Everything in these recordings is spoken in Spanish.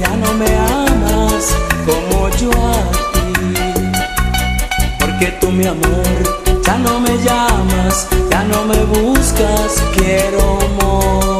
ya no me amas como yo a ti. Porque tú mi amor ya no me llamas, ya no me buscas, quiero amor.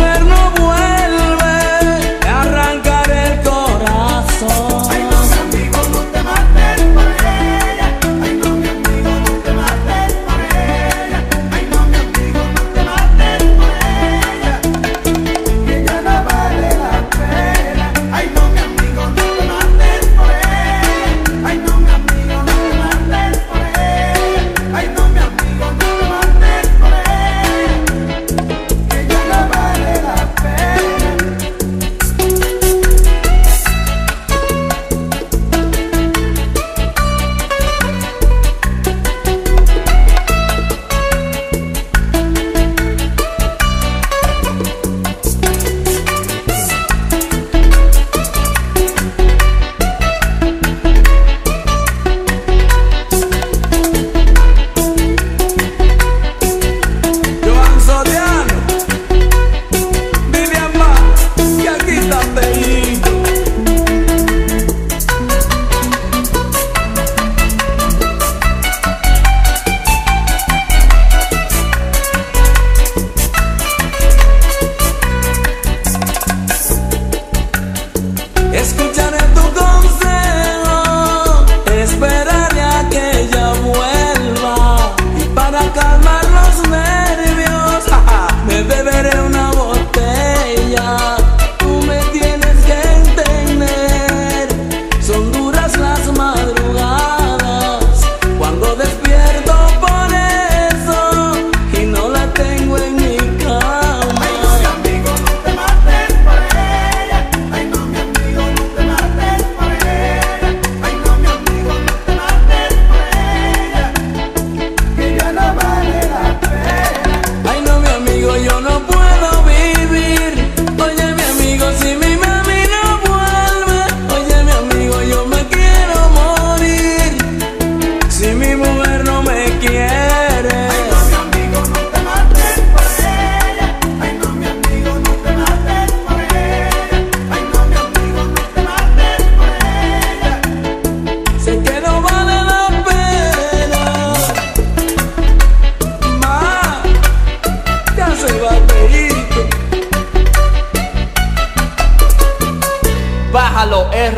over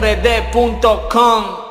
rd.com